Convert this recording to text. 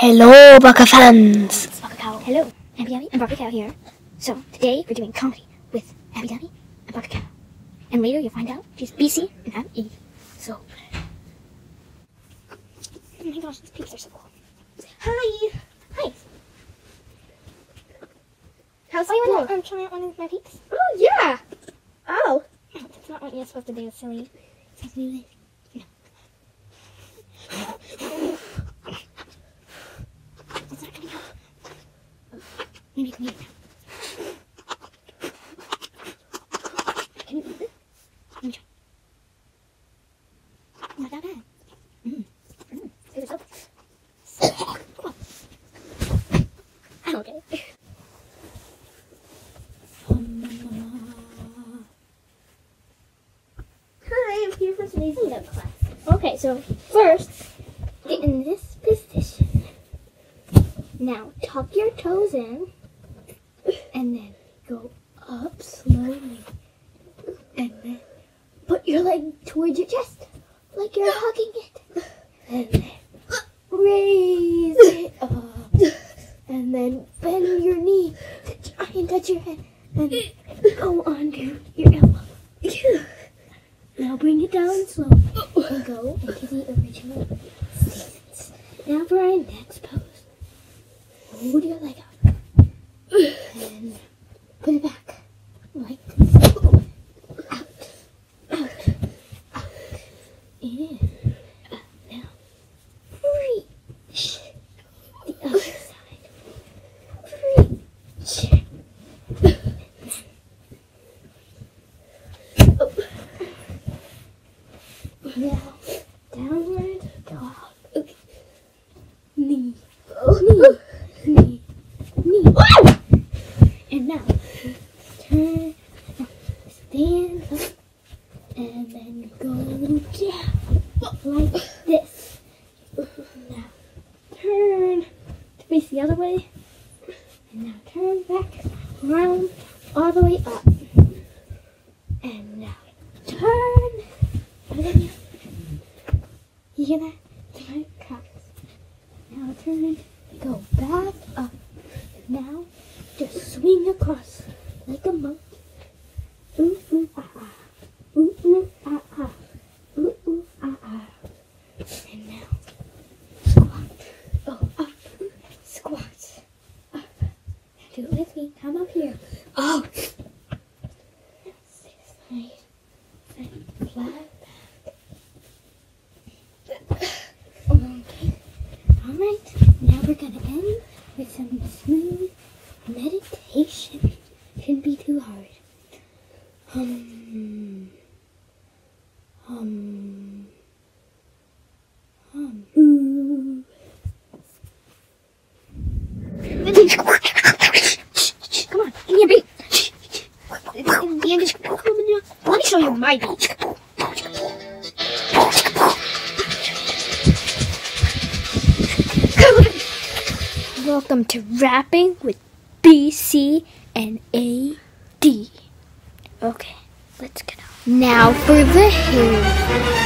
Hello, Bacca fans! Bacca Cow. Hello, Abby Dabby and Bacca Cow here. So, today we're doing comedy with Abby Dabby and Bacca Cow. And later you'll find out she's BC and I'm E. So, oh my gosh, these peeps are so cool. Hi! Hi! How's Oh, you school? want to um, try out one of my peeps? Oh yeah. Oh. No, that's not what you're supposed to do, silly. You're supposed to do this. No. It's not coming out. Maybe it can get it now. Can you do this? Let me okay. Hi, I'm here for today's class. Okay, so first, get in this position. Now, tuck your toes in, and then go up slowly. And then put your leg towards your chest, like you're hugging it. And then raise it up. And then bend your knee to try and touch your head. And go under your elbow. Now bring it down slow and go into the original stance. Now for our next pose. Hold your leg up put it back like this. Out, out, out, in. Now reach the other side. Reach. Oh. Now, downward dog. Okay. Knee. Knee. Knee. Knee. And now, turn. Now, stand up. And then go down. Like this. Now, turn to face the other way. And now turn back around all the way up. And now, turn. You you hear that? Turn cops. Now turn, and go back up. Now just swing across like a monkey. Ooh ooh ah ah. Ooh ooh ah ah. Ooh ooh ah ah. And now squat. Oh up. Squat. Up. Do it with me. Come up here. Oh. Stay straight. And flat. Okay. Alright, now we're gonna end with some smooth meditation. Shouldn't be too hard. Um. Um. Um. Ooh. Come on, give me a beat. Beat. Welcome to rapping with BC and AD. Okay, let's get on. Now for the hair.